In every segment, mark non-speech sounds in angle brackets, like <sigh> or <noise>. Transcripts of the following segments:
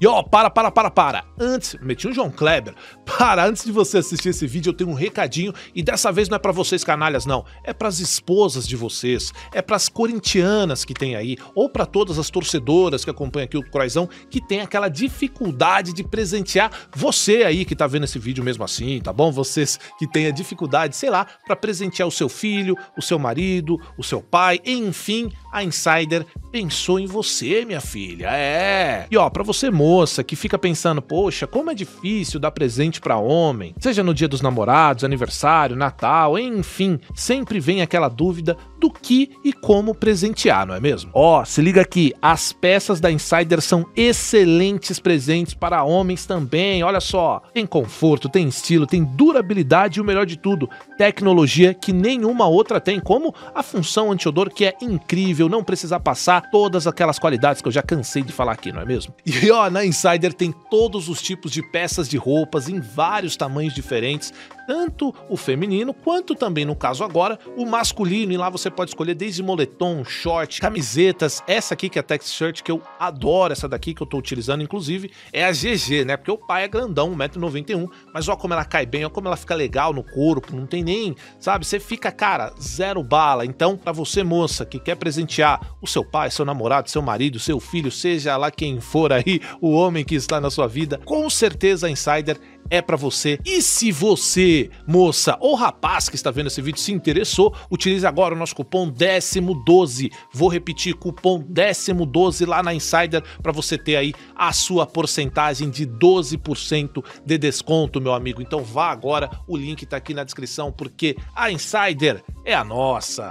E ó, para, para, para, para. Antes, meti um João Kleber. Para, antes de você assistir esse vídeo, eu tenho um recadinho e dessa vez não é para vocês canalhas não, é para as esposas de vocês, é para as corintianas que tem aí, ou para todas as torcedoras que acompanham aqui o Croizão, que tem aquela dificuldade de presentear você aí que tá vendo esse vídeo mesmo assim, tá bom? Vocês que têm a dificuldade, sei lá, para presentear o seu filho, o seu marido, o seu pai, enfim, a Insider pensou em você, minha filha. É. E ó, para você moça que fica pensando, poxa, como é difícil dar presente para homem, seja no dia dos namorados, aniversário, Natal, enfim, sempre vem aquela dúvida do que e como presentear, não é mesmo? Ó, se liga aqui, as peças da Insider são excelentes presentes para homens também. Olha só, tem conforto, tem estilo, tem durabilidade e o melhor de tudo, tecnologia que nenhuma outra tem, como a função anti-odor que é incrível, não precisar passar todas aquelas qualidades que eu já cansei de falar aqui, não é mesmo? <laughs> E ó, na Insider tem todos os tipos de peças de roupas em vários tamanhos diferentes, tanto o feminino quanto também, no caso agora, o masculino. E lá você pode escolher desde moletom, short, camisetas. Essa aqui que é a Tex Shirt, que eu adoro essa daqui que eu tô utilizando, inclusive, é a GG, né? Porque o pai é grandão, 1,91m, mas ó como ela cai bem, ó como ela fica legal no corpo, não tem nem, sabe? Você fica, cara, zero bala. Então, para você, moça, que quer presentear o seu pai, seu namorado, seu marido, seu filho, seja lá quem for aí, o homem que está na sua vida, com certeza a Insider é para você. E se você, moça ou rapaz que está vendo esse vídeo, se interessou, utilize agora o nosso cupom décimo12. Vou repetir, cupom décimo12 lá na Insider para você ter aí a sua porcentagem de 12% de desconto, meu amigo. Então vá agora, o link tá aqui na descrição, porque a Insider é a nossa.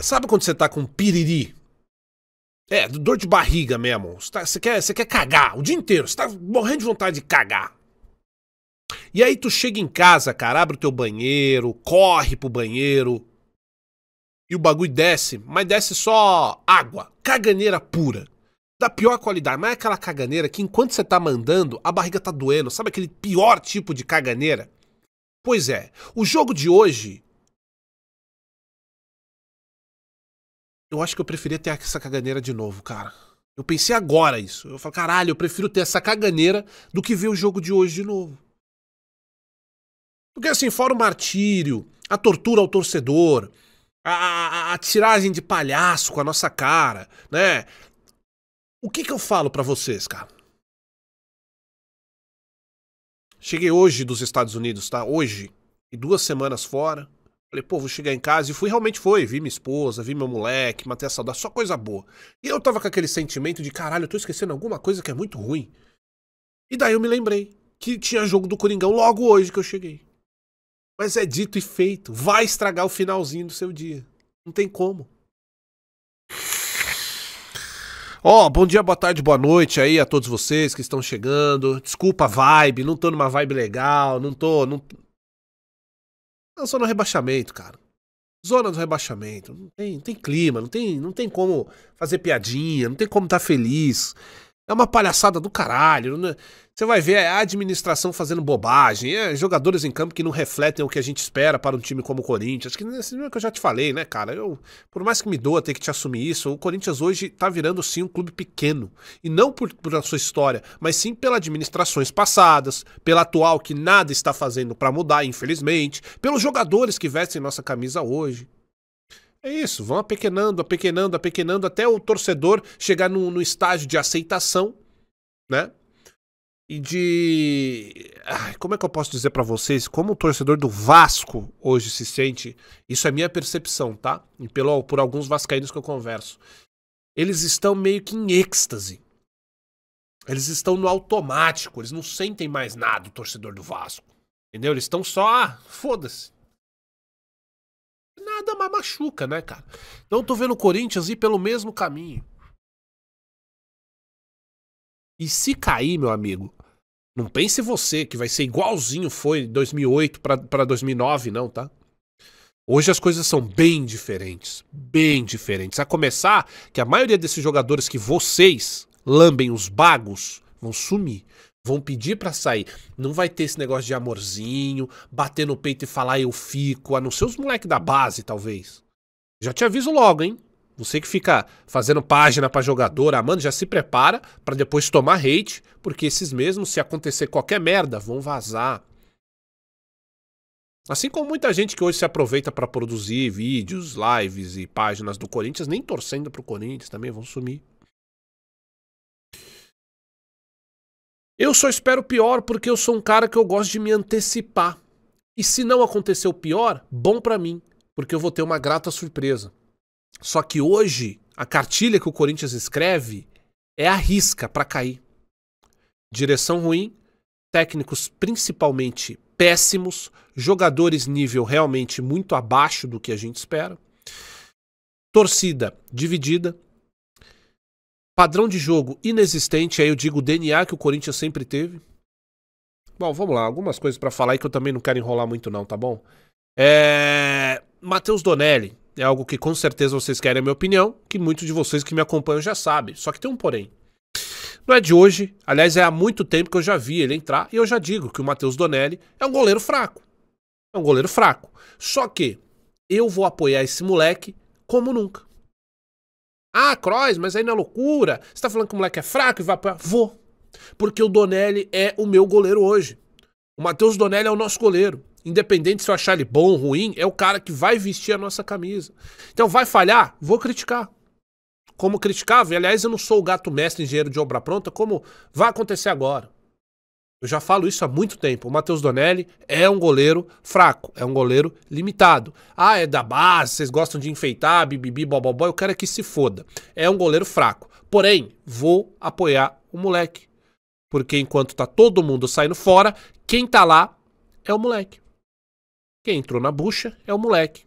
Sabe quando você tá com piriri? É, dor de barriga mesmo. Você, tá, você, quer, você quer cagar o dia inteiro. Você tá morrendo de vontade de cagar. E aí tu chega em casa, cara, abre o teu banheiro, corre pro banheiro. E o bagulho desce, mas desce só água, caganeira pura. Da pior qualidade, mas é aquela caganeira que enquanto você tá mandando, a barriga tá doendo. Sabe aquele pior tipo de caganeira? Pois é, o jogo de hoje Eu acho que eu preferia ter essa caganeira de novo, cara. Eu pensei agora isso. Eu falei, caralho, eu prefiro ter essa caganeira do que ver o jogo de hoje de novo. Porque assim, fora o martírio, a tortura ao torcedor, a, a, a tiragem de palhaço com a nossa cara, né? O que que eu falo para vocês, cara? Cheguei hoje dos Estados Unidos, tá? Hoje. E duas semanas fora. Falei, pô, vou chegar em casa. E fui, realmente foi. Vi minha esposa, vi meu moleque, matei a saudade, só coisa boa. E eu tava com aquele sentimento de, caralho, eu tô esquecendo alguma coisa que é muito ruim. E daí eu me lembrei que tinha jogo do Coringão logo hoje que eu cheguei. Mas é dito e feito. Vai estragar o finalzinho do seu dia. Não tem como. Ó, oh, bom dia, boa tarde, boa noite aí a todos vocês que estão chegando. Desculpa a vibe, não tô numa vibe legal, não tô. Não, não, só no rebaixamento, cara. Zona do rebaixamento. Não tem, não tem clima, não tem, não tem como fazer piadinha, não tem como estar tá feliz. É uma palhaçada do caralho. Né? Você vai ver a administração fazendo bobagem, é, jogadores em campo que não refletem o que a gente espera para um time como o Corinthians. Acho que nesse é que eu já te falei, né, cara? Eu, por mais que me doa ter que te assumir isso, o Corinthians hoje tá virando sim um clube pequeno. E não por, por a sua história, mas sim pelas administrações passadas, pela atual que nada está fazendo para mudar, infelizmente, pelos jogadores que vestem nossa camisa hoje. É isso, vão apequenando, apequenando, apequenando até o torcedor chegar no, no estágio de aceitação, né? E de. Ai, como é que eu posso dizer para vocês? Como o torcedor do Vasco hoje se sente. Isso é minha percepção, tá? E pelo, por alguns vascaínos que eu converso. Eles estão meio que em êxtase. Eles estão no automático. Eles não sentem mais nada, o torcedor do Vasco. Entendeu? Eles estão só. Ah, foda-se nada mais machuca, né, cara? Então eu tô vendo o Corinthians ir pelo mesmo caminho. E se cair, meu amigo, não pense você que vai ser igualzinho foi 2008 para 2009, não, tá? Hoje as coisas são bem diferentes, bem diferentes. A começar que a maioria desses jogadores que vocês lambem os bagos vão sumir vão pedir para sair. Não vai ter esse negócio de amorzinho, bater no peito e falar eu fico, a não ser os moleques da base, talvez. Já te aviso logo, hein? Você que fica fazendo página pra jogador, amando, já se prepara para depois tomar hate, porque esses mesmos, se acontecer qualquer merda, vão vazar. Assim como muita gente que hoje se aproveita para produzir vídeos, lives e páginas do Corinthians, nem torcendo pro Corinthians também vão sumir. Eu só espero pior porque eu sou um cara que eu gosto de me antecipar. E se não acontecer o pior, bom para mim, porque eu vou ter uma grata surpresa. Só que hoje, a cartilha que o Corinthians escreve é a risca para cair. Direção ruim, técnicos principalmente péssimos, jogadores nível realmente muito abaixo do que a gente espera. Torcida dividida, Padrão de jogo inexistente, aí eu digo o DNA que o Corinthians sempre teve. Bom, vamos lá, algumas coisas para falar aí que eu também não quero enrolar muito não, tá bom? É... Matheus Donelli, é algo que com certeza vocês querem a minha opinião, que muitos de vocês que me acompanham já sabem, só que tem um porém. Não é de hoje, aliás é há muito tempo que eu já vi ele entrar e eu já digo que o Matheus Donelli é um goleiro fraco. É um goleiro fraco. Só que eu vou apoiar esse moleque como nunca. Ah, Croix, mas aí é loucura. Você tá falando que o moleque é fraco e vai pra... Vou. Porque o Donelli é o meu goleiro hoje. O Matheus Donelli é o nosso goleiro. Independente se eu achar ele bom ou ruim, é o cara que vai vestir a nossa camisa. Então vai falhar? Vou criticar. Como criticava, e aliás eu não sou o gato mestre engenheiro de obra pronta, como vai acontecer agora. Eu já falo isso há muito tempo. O Matheus Donelli é um goleiro fraco, é um goleiro limitado. Ah, é da base, vocês gostam de enfeitar, bibibi, bobobó, eu quero é que se foda. É um goleiro fraco. Porém, vou apoiar o moleque. Porque enquanto tá todo mundo saindo fora, quem tá lá é o moleque. Quem entrou na bucha é o moleque.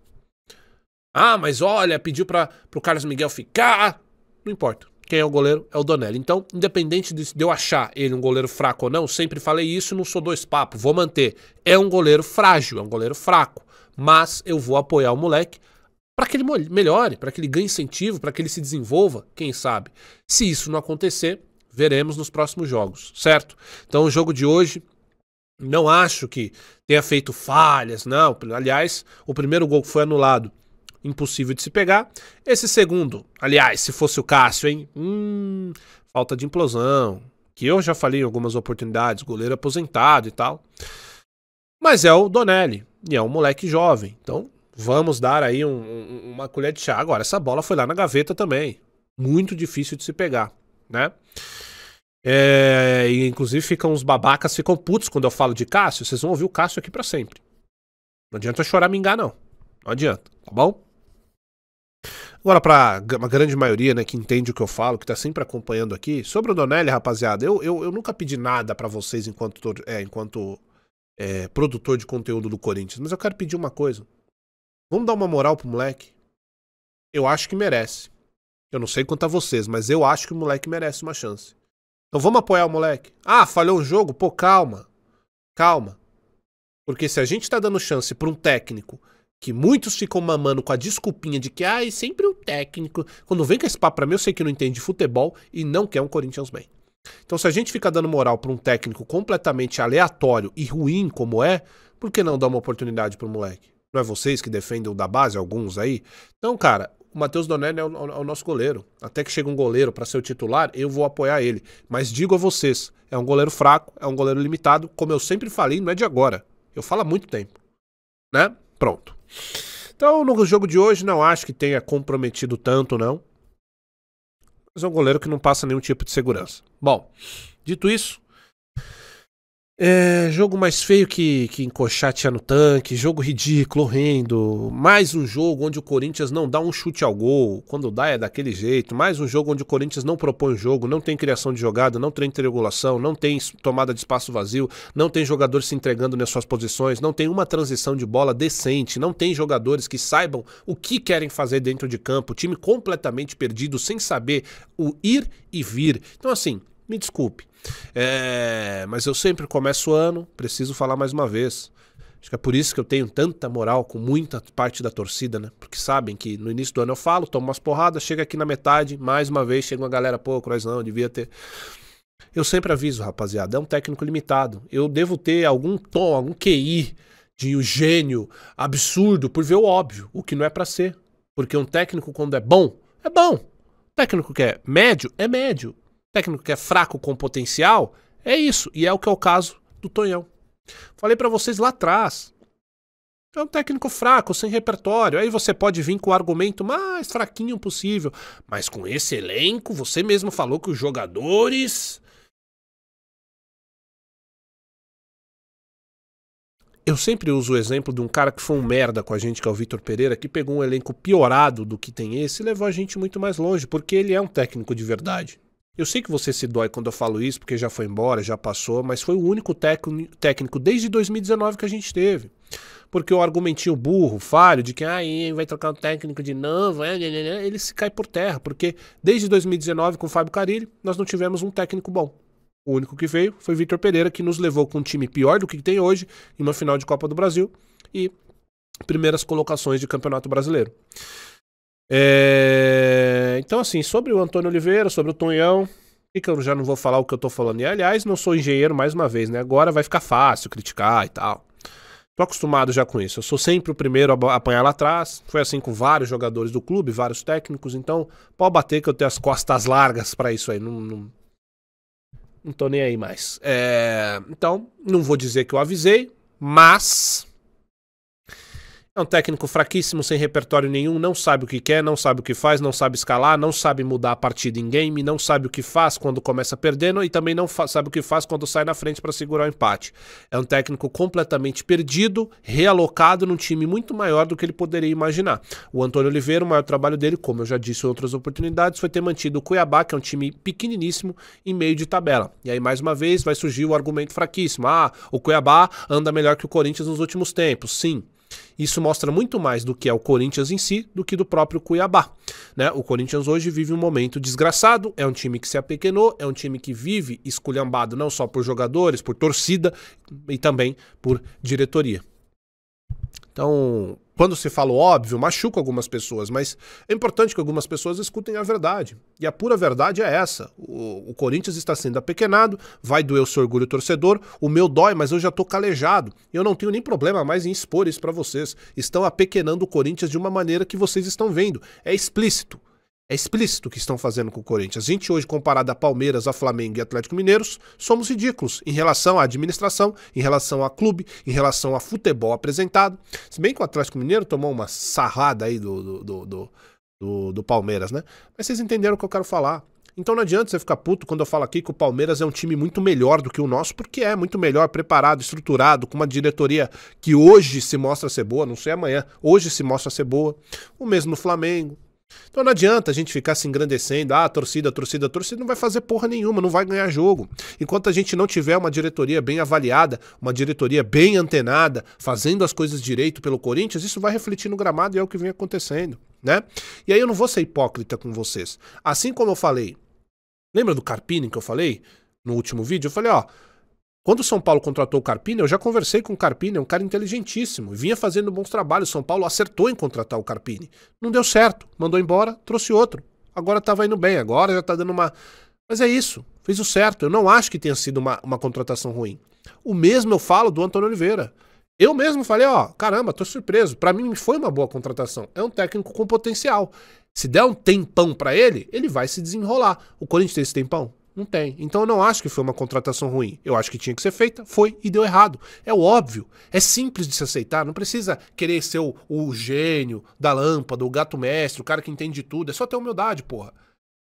Ah, mas olha, pediu para pro Carlos Miguel ficar. Não importa quem é o goleiro é o Donelli. Então, independente de eu achar ele um goleiro fraco ou não, sempre falei isso, não sou dois papos, vou manter. É um goleiro frágil, é um goleiro fraco, mas eu vou apoiar o moleque para que ele melhore, para que ele ganhe incentivo, para que ele se desenvolva, quem sabe. Se isso não acontecer, veremos nos próximos jogos, certo? Então, o jogo de hoje não acho que tenha feito falhas, não. Aliás, o primeiro gol que foi anulado impossível de se pegar. Esse segundo, aliás, se fosse o Cássio, hein? Hum, falta de implosão. Que eu já falei em algumas oportunidades, goleiro aposentado e tal. Mas é o Donelli, e é um moleque jovem. Então, vamos dar aí um, um, uma colher de chá. Agora, essa bola foi lá na gaveta também. Muito difícil de se pegar, né? É, e inclusive ficam uns babacas, ficam putos quando eu falo de Cássio. Vocês vão ouvir o Cássio aqui para sempre. Não adianta chorar mingar, não. Não adianta, tá bom? Agora, para uma grande maioria, né, que entende o que eu falo, que tá sempre acompanhando aqui, sobre o Donelli, rapaziada, eu, eu, eu nunca pedi nada para vocês enquanto, é, enquanto é, produtor de conteúdo do Corinthians, mas eu quero pedir uma coisa. Vamos dar uma moral pro moleque? Eu acho que merece. Eu não sei quanto a vocês, mas eu acho que o moleque merece uma chance. Então vamos apoiar o moleque. Ah, falhou um jogo? Pô, calma. Calma. Porque se a gente tá dando chance pra um técnico que muitos ficam mamando com a desculpinha de que, ah, é sempre o técnico. Quando vem com esse papo pra mim, eu sei que não entende futebol e não quer um Corinthians bem. Então, se a gente fica dando moral pra um técnico completamente aleatório e ruim como é, por que não dar uma oportunidade pro moleque? Não é vocês que defendem o da base, alguns aí? Então, cara, o Matheus Donelli é o, é o, nosso goleiro. Até que chega um goleiro para ser o titular, eu vou apoiar ele. Mas digo a vocês, é um goleiro fraco, é um goleiro limitado, como eu sempre falei, não é de agora. Eu falo há muito tempo. Né? Pronto. Então, no jogo de hoje, não acho que tenha comprometido tanto, não. Mas é um goleiro que não passa nenhum tipo de segurança. Bom, dito isso, é, jogo mais feio que, que encoxar no tanque, jogo ridículo, horrendo. Mais um jogo onde o Corinthians não dá um chute ao gol. Quando dá é daquele jeito. Mais um jogo onde o Corinthians não propõe o jogo, não tem criação de jogada, não tem triangulação, não tem tomada de espaço vazio, não tem jogador se entregando nas suas posições, não tem uma transição de bola decente, não tem jogadores que saibam o que querem fazer dentro de campo. time completamente perdido, sem saber o ir e vir. Então, assim, me desculpe. É, mas eu sempre começo o ano, preciso falar mais uma vez. Acho que é por isso que eu tenho tanta moral com muita parte da torcida, né? Porque sabem que no início do ano eu falo, tomo umas porradas, chega aqui na metade, mais uma vez chega uma galera, pô, nós não, devia ter. Eu sempre aviso, rapaziada, é um técnico limitado. Eu devo ter algum tom, algum QI de um gênio absurdo por ver o óbvio, o que não é para ser. Porque um técnico, quando é bom, é bom. Técnico que é médio, é médio. Técnico que é fraco com potencial, é isso. E é o que é o caso do Tonhão. Falei para vocês lá atrás. É um técnico fraco, sem repertório. Aí você pode vir com o argumento mais fraquinho possível. Mas com esse elenco, você mesmo falou que os jogadores Eu sempre uso o exemplo de um cara que foi um merda com a gente, que é o Vitor Pereira, que pegou um elenco piorado do que tem esse e levou a gente muito mais longe, porque ele é um técnico de verdade. Eu sei que você se dói quando eu falo isso, porque já foi embora, já passou, mas foi o único técnico desde 2019 que a gente teve. Porque o argumentinho burro, falho, de que ah, vai trocar um técnico de novo, é, é, é, ele se cai por terra, porque desde 2019 com o Fábio Carilli, nós não tivemos um técnico bom. O único que veio foi Vitor Pereira, que nos levou com um time pior do que tem hoje, em uma final de Copa do Brasil e primeiras colocações de Campeonato Brasileiro. É... Então, assim, sobre o Antônio Oliveira, sobre o Tonhão, que eu já não vou falar o que eu tô falando. E, aliás, não sou engenheiro mais uma vez, né? Agora vai ficar fácil criticar e tal. Tô acostumado já com isso. Eu sou sempre o primeiro a apanhar lá atrás. Foi assim com vários jogadores do clube, vários técnicos. Então, pode bater que eu tenho as costas largas para isso aí. Não, não, não tô nem aí mais. É, então, não vou dizer que eu avisei, mas é um técnico fraquíssimo, sem repertório nenhum, não sabe o que quer, não sabe o que faz, não sabe escalar, não sabe mudar a partida em game, não sabe o que faz quando começa perdendo e também não sabe o que faz quando sai na frente para segurar o empate. É um técnico completamente perdido, realocado num time muito maior do que ele poderia imaginar. O Antônio Oliveira, o maior trabalho dele, como eu já disse em outras oportunidades, foi ter mantido o Cuiabá, que é um time pequeniníssimo, em meio de tabela. E aí, mais uma vez, vai surgir o argumento fraquíssimo. Ah, o Cuiabá anda melhor que o Corinthians nos últimos tempos. Sim. Isso mostra muito mais do que é o Corinthians em si do que do próprio Cuiabá. Né? O Corinthians hoje vive um momento desgraçado, é um time que se apequenou, é um time que vive esculhambado não só por jogadores, por torcida e também por diretoria. Então, quando se fala óbvio, machuca algumas pessoas, mas é importante que algumas pessoas escutem a verdade. E a pura verdade é essa. O, o Corinthians está sendo apequenado, vai doer o seu orgulho torcedor, o meu dói, mas eu já estou calejado. E eu não tenho nem problema mais em expor isso para vocês. Estão apequenando o Corinthians de uma maneira que vocês estão vendo. É explícito. É explícito o que estão fazendo com o Corinthians. A gente hoje, comparado a Palmeiras, a Flamengo e Atlético Mineiros, somos ridículos em relação à administração, em relação a clube, em relação a futebol apresentado. Se bem que o Atlético Mineiro tomou uma sarrada aí do, do, do, do, do Palmeiras, né? Mas vocês entenderam o que eu quero falar. Então não adianta você ficar puto quando eu falo aqui que o Palmeiras é um time muito melhor do que o nosso, porque é muito melhor, preparado, estruturado, com uma diretoria que hoje se mostra ser boa, não sei amanhã, hoje se mostra ser boa. O mesmo no Flamengo, então não adianta a gente ficar se engrandecendo, ah, torcida, torcida, torcida, não vai fazer porra nenhuma, não vai ganhar jogo. Enquanto a gente não tiver uma diretoria bem avaliada, uma diretoria bem antenada, fazendo as coisas direito pelo Corinthians, isso vai refletir no gramado e é o que vem acontecendo, né? E aí eu não vou ser hipócrita com vocês. Assim como eu falei, lembra do Carpini que eu falei no último vídeo? Eu falei, ó, quando o São Paulo contratou o Carpini, eu já conversei com o Carpini, é um cara inteligentíssimo, vinha fazendo bons trabalhos. São Paulo acertou em contratar o Carpini. Não deu certo, mandou embora, trouxe outro. Agora estava indo bem, agora já está dando uma. Mas é isso, fez o certo. Eu não acho que tenha sido uma, uma contratação ruim. O mesmo eu falo do Antônio Oliveira. Eu mesmo falei, ó, caramba, tô surpreso. Para mim foi uma boa contratação. É um técnico com potencial. Se der um tempão para ele, ele vai se desenrolar. O Corinthians tem esse tempão? Não tem. Então eu não acho que foi uma contratação ruim. Eu acho que tinha que ser feita, foi e deu errado. É óbvio. É simples de se aceitar. Não precisa querer ser o, o gênio da lâmpada, o gato mestre, o cara que entende tudo. É só ter humildade, porra.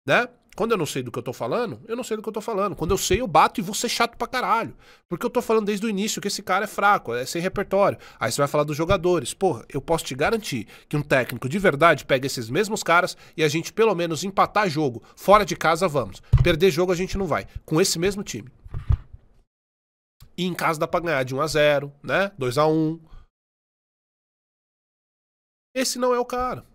Né? Quando eu não sei do que eu tô falando, eu não sei do que eu tô falando. Quando eu sei, eu bato e vou ser chato pra caralho. Porque eu tô falando desde o início que esse cara é fraco, é sem repertório. Aí você vai falar dos jogadores. Porra, eu posso te garantir que um técnico de verdade pega esses mesmos caras e a gente pelo menos empatar jogo. Fora de casa, vamos. Perder jogo a gente não vai. Com esse mesmo time. E em casa dá pra ganhar de 1 a 0 né? 2 a 1 Esse não é o cara.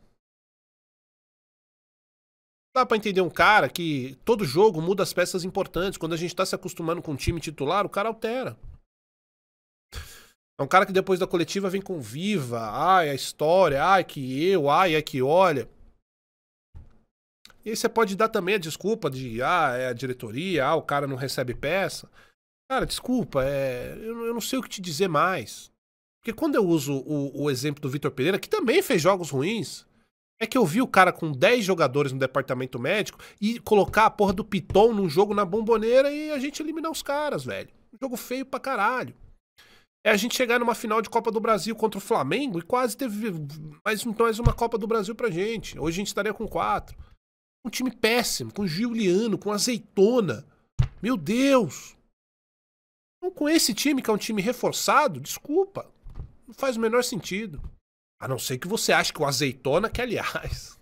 Dá para entender um cara que todo jogo muda as peças importantes. Quando a gente tá se acostumando com um time titular, o cara altera. É um cara que depois da coletiva vem com viva, ai, a história, ai, que eu, ai, é que olha. E aí você pode dar também a desculpa de, ah, é a diretoria, ah, o cara não recebe peça. Cara, desculpa, é, eu, eu não sei o que te dizer mais. Porque quando eu uso o, o exemplo do Vitor Pereira, que também fez jogos ruins, É que eu vi o cara com 10 jogadores no departamento médico e colocar a porra do Piton num jogo na bomboneira e a gente eliminar os caras, velho. Um jogo feio pra caralho. É a gente chegar numa final de Copa do Brasil contra o Flamengo e quase teve mais, mais uma Copa do Brasil pra gente. Hoje a gente estaria com quatro. Um time péssimo, com Juliano, com azeitona. Meu Deus! Então, com esse time, que é um time reforçado, desculpa. Não faz o menor sentido. A não ser que você ache que o azeitona, que aliás.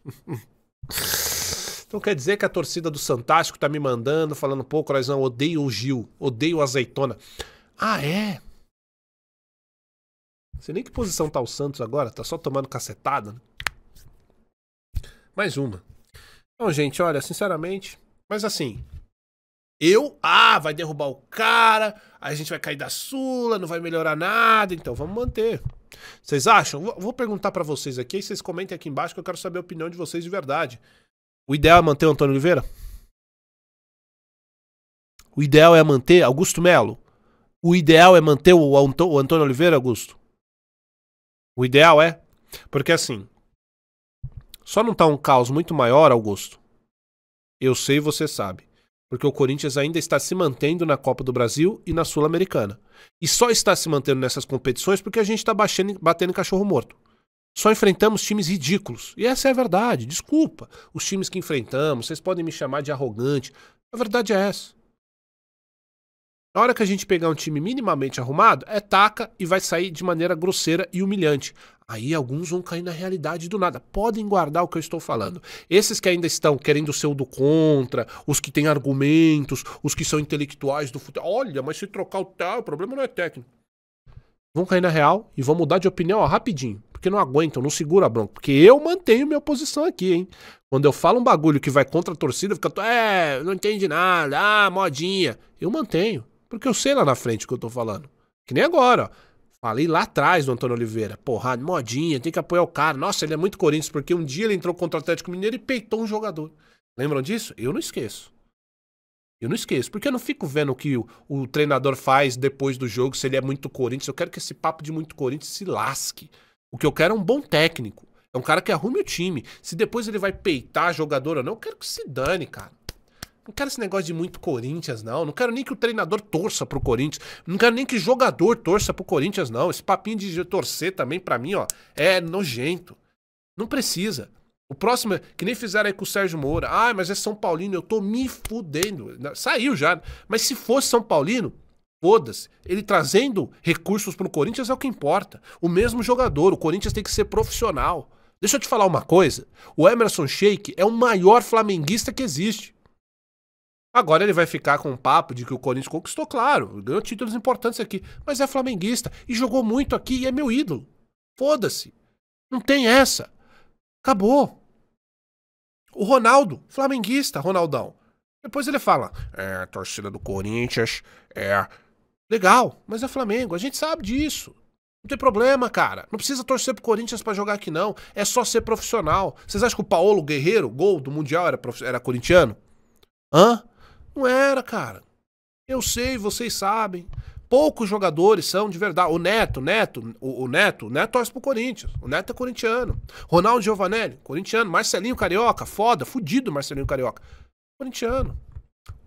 então quer dizer que a torcida do Santástico tá me mandando, falando, pô, Corazão, odeio o Gil, odeio o azeitona. Ah, é? Sei nem que posição tá o Santos agora, tá só tomando cacetada, né? Mais uma. Então, gente, olha, sinceramente, mas assim, eu, ah, vai derrubar o cara, a gente vai cair da Sula, não vai melhorar nada, então vamos manter. Vocês acham? Vou perguntar para vocês aqui, vocês comentem aqui embaixo que eu quero saber a opinião de vocês de verdade. O ideal é manter o Antônio Oliveira? O ideal é manter Augusto Melo? O ideal é manter o, Antônio Oliveira, Augusto? O ideal é? Porque assim, só não tá um caos muito maior, Augusto? Eu sei, você sabe porque o Corinthians ainda está se mantendo na Copa do Brasil e na Sul-Americana. E só está se mantendo nessas competições porque a gente está batendo em cachorro morto. Só enfrentamos times ridículos. E essa é a verdade. Desculpa. Os times que enfrentamos, vocês podem me chamar de arrogante. A verdade é essa. Na hora que a gente pegar um time minimamente arrumado, é taca e vai sair de maneira grosseira e humilhante. Aí alguns vão cair na realidade do nada. Podem guardar o que eu estou falando. Esses que ainda estão querendo ser o do contra, os que têm argumentos, os que são intelectuais do futebol. Olha, mas se trocar o tal, o problema não é técnico. Vão cair na real e vão mudar de opinião ó, rapidinho. Porque não aguentam, não segura a bronca. Porque eu mantenho minha posição aqui, hein? Quando eu falo um bagulho que vai contra a torcida, fica. É, não entende nada, ah, modinha. Eu mantenho. Porque eu sei lá na frente o que eu tô falando. Que nem agora, ó. Falei lá atrás do Antônio Oliveira. Porra, modinha, tem que apoiar o cara. Nossa, ele é muito Corinthians, porque um dia ele entrou contra o Atlético Mineiro e peitou um jogador. Lembram disso? Eu não esqueço. Eu não esqueço, porque eu não fico vendo o que o, o, treinador faz depois do jogo, se ele é muito Corinthians. Eu quero que esse papo de muito Corinthians se lasque. O que eu quero é um bom técnico. É um cara que arrume o time. Se depois ele vai peitar jogador ou não, eu quero que se dane, cara. Não quero esse negócio de muito Corinthians, não. Não quero nem que o treinador torça pro Corinthians. Não quero nem que jogador torça pro Corinthians, não. Esse papinho de torcer também, para mim, ó, é nojento. Não precisa. O próximo, é que nem fizeram aí com o Sérgio Moura. Ah, mas é São Paulino, eu tô me fudendo. Saiu já. Mas se fosse São Paulino, foda-se. Ele trazendo recursos pro Corinthians é o que importa. O mesmo jogador, o Corinthians tem que ser profissional. Deixa eu te falar uma coisa. O Emerson Sheik é o maior flamenguista que existe. Agora ele vai ficar com um papo de que o Corinthians conquistou, claro, ganhou títulos importantes aqui, mas é flamenguista e jogou muito aqui e é meu ídolo. Foda-se. Não tem essa. Acabou. O Ronaldo, flamenguista, Ronaldão. Depois ele fala: é, torcida do Corinthians é. Legal, mas é Flamengo, a gente sabe disso. Não tem problema, cara. Não precisa torcer pro Corinthians para jogar aqui, não. É só ser profissional. Vocês acham que o Paulo Guerreiro, gol do Mundial, era, era corintiano? Hã? Não era, cara. Eu sei, vocês sabem. Poucos jogadores são de verdade. O Neto, Neto, o, o Neto, o Neto torce pro Corinthians. O Neto é corintiano. Ronaldo Giovanelli, corintiano. Marcelinho Carioca, foda, fudido Marcelinho Carioca. Corintiano.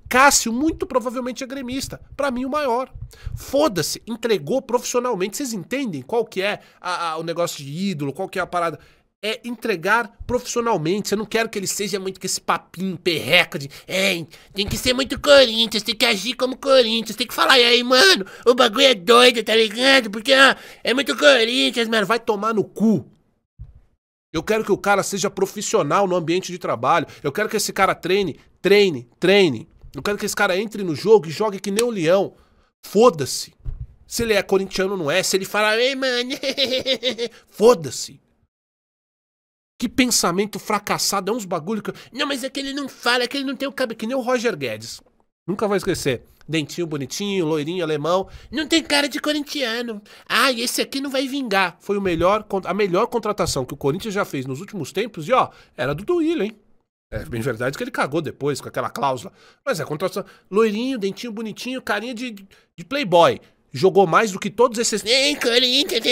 Cássio, muito provavelmente é gremista. Para mim, o maior. Foda-se, entregou profissionalmente. Vocês entendem qual que é a, a, o negócio de ídolo, qual que é a parada? É entregar profissionalmente. Você não quer que ele seja muito com esse papinho perreca de. Tem que ser muito Corinthians, tem que agir como Corinthians, tem que falar, e aí, mano, o bagulho é doido, tá ligado? Porque ah, é muito Corinthians, mano. Vai tomar no cu. Eu quero que o cara seja profissional no ambiente de trabalho. Eu quero que esse cara treine, treine, treine. Eu quero que esse cara entre no jogo e jogue que nem o leão. Foda-se. Se ele é corintiano ou não é, se ele fala, ei, mano, <laughs> foda-se. Que pensamento fracassado, é uns bagulho que. Não, mas é que ele não fala, é que ele não tem o cabelo. Que nem o Roger Guedes. Nunca vou esquecer. Dentinho bonitinho, loirinho, alemão. Não tem cara de corintiano. Ah, esse aqui não vai vingar. Foi o melhor, a melhor contratação que o Corinthians já fez nos últimos tempos. E ó, era do Duílio, hein? É bem verdade que ele cagou depois com aquela cláusula. Mas é contratação. Loirinho, dentinho bonitinho, carinha de, de playboy. Jogou mais do que todos esses. Ei, Corinthians,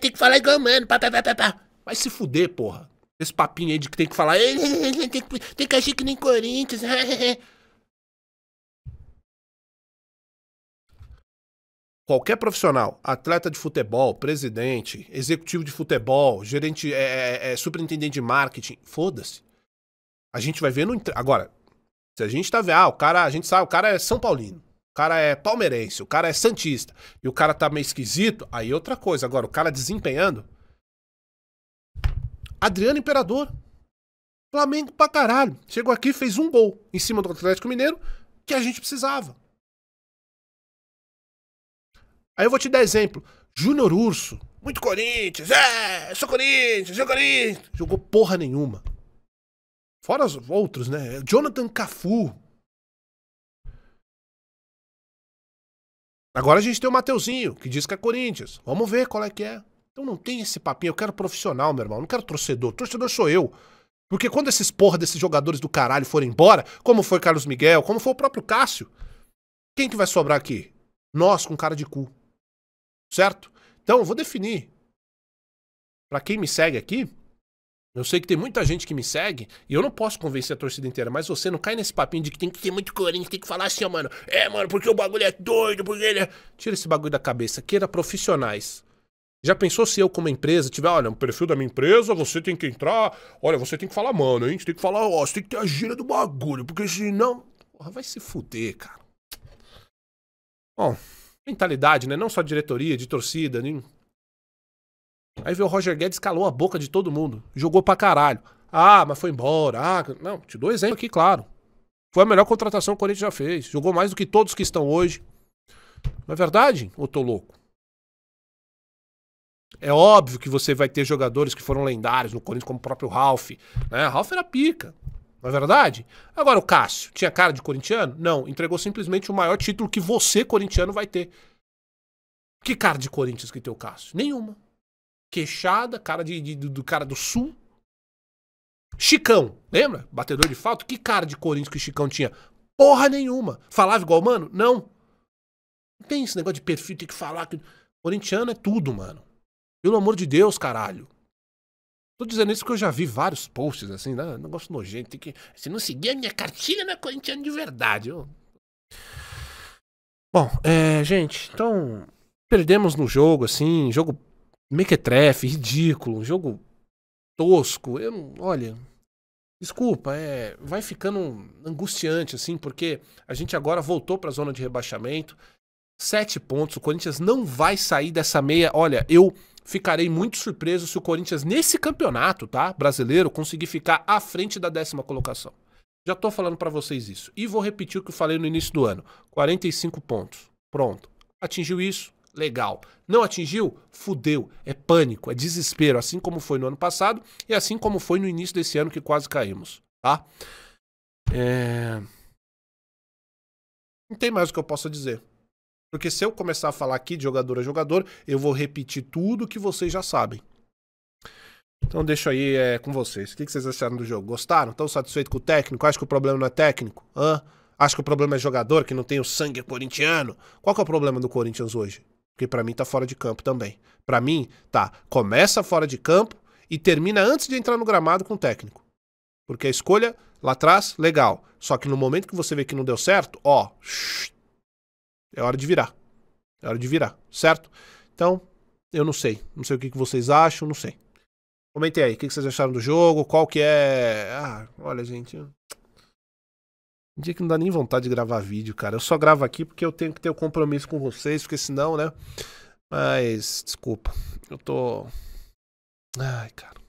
tem que falar igual mano. Pá, pá, pá, pá. Vai se fuder, porra. Esse papinho aí de que tem que falar. Tem que, agir que nem Corinthians. <laughs> Qualquer profissional, atleta de futebol, presidente, executivo de futebol, gerente, é, é, é superintendente de marketing, foda-se. A gente vai ver no. Agora, se a gente tá vendo, ah, o cara, a gente sabe, o cara é São Paulino, o cara é palmeirense, o cara é Santista, e o cara tá meio esquisito, aí é outra coisa. Agora, o cara desempenhando. Adriano Imperador. Flamengo pra caralho. Chegou aqui, fez um gol em cima do Atlético Mineiro que a gente precisava. Aí eu vou te dar exemplo. Júnior Urso, muito Corinthians, é, sou Corinthians, sou Corinthians. Jogou porra nenhuma. Fora os outros, né? Jonathan Cafu. Agora a gente tem o Mateuzinho, que diz que é Corinthians. Vamos ver qual é que é. Então não tem esse papinho. Eu quero profissional, meu irmão. Não quero torcedor. Torcedor sou eu. Porque quando esses porra desses jogadores do caralho forem embora, como foi Carlos Miguel, como foi o próprio Cássio, quem que vai sobrar aqui? Nós com cara de cu certo? Então, eu vou definir. Para quem me segue aqui, eu sei que tem muita gente que me segue e eu não posso convencer a torcida inteira, mas você não cai nesse papinho de que tem que ter muito Corinthians, tem que falar assim, ó, mano. É, mano, porque o bagulho é doido, porque ele é. Tira esse bagulho da cabeça, queira profissionais. Já pensou se eu, como empresa, tiver, olha, no perfil da minha empresa, você tem que entrar, olha, você tem que falar, mano, hein? Você tem que falar, ó, você tem que ter a gira do bagulho, porque senão. Porra, vai se fuder, cara. Bom, mentalidade, né? Não só de diretoria, de torcida. Nem... Aí veio o Roger Guedes, calou a boca de todo mundo. Jogou pra caralho. Ah, mas foi embora. Ah, não, te dou exemplo aqui, claro. Foi a melhor contratação que o Corinthians já fez. Jogou mais do que todos que estão hoje. Não é verdade? Ou tô louco? É óbvio que você vai ter jogadores que foram lendários no Corinthians, como o próprio Ralph. Né? Ralph era pica. Não é verdade? Agora, o Cássio, tinha cara de corintiano? Não, entregou simplesmente o maior título que você, corintiano, vai ter. Que cara de Corinthians que tem o Cássio? Nenhuma. Queixada, cara de, de, do cara do Sul. Chicão, lembra? Batedor de falta. Que cara de Corinthians que o Chicão tinha? Porra nenhuma. Falava igual, mano? Não. Não tem esse negócio de perfil, tem que falar que. Corintiano é tudo, mano. Pelo amor de Deus, caralho. Tô dizendo isso porque eu já vi vários posts assim, né? Negócio nojento. Tem que... Se não seguir a minha cartilha, não é corintiano de verdade. Eu... Bom, é, gente, então. Perdemos no jogo, assim, jogo mequetrefe, ridículo, jogo tosco. Eu. Olha. Desculpa, é, vai ficando angustiante, assim, porque a gente agora voltou para a zona de rebaixamento. Sete pontos, o Corinthians não vai sair dessa meia. Olha, eu ficarei muito surpreso se o Corinthians, nesse campeonato, tá? Brasileiro, conseguir ficar à frente da décima colocação. Já tô falando para vocês isso. E vou repetir o que eu falei no início do ano: 45 pontos. Pronto. Atingiu isso? Legal. Não atingiu? Fudeu. É pânico, é desespero, assim como foi no ano passado e assim como foi no início desse ano que quase caímos, tá? É... Não tem mais o que eu possa dizer. Porque se eu começar a falar aqui de jogador a jogador, eu vou repetir tudo que vocês já sabem. Então deixo aí é, com vocês. O que vocês acharam do jogo? Gostaram? Estão satisfeitos com o técnico? Acho que o problema não é técnico? Hã? Acho que o problema é jogador que não tem o sangue corintiano? Qual que é o problema do Corinthians hoje? Porque para mim tá fora de campo também. Para mim, tá, começa fora de campo e termina antes de entrar no gramado com o técnico. Porque a escolha lá atrás, legal. Só que no momento que você vê que não deu certo, ó, é hora de virar. É hora de virar, certo? Então, eu não sei. Não sei o que, vocês acham, não sei. Comentem aí, o que, vocês acharam do jogo, qual que é... Ah, olha, gente... Um dia que não dá nem vontade de gravar vídeo, cara. Eu só gravo aqui porque eu tenho que ter o um compromisso com vocês, porque senão, né? Mas, desculpa. Eu tô... Ai, cara.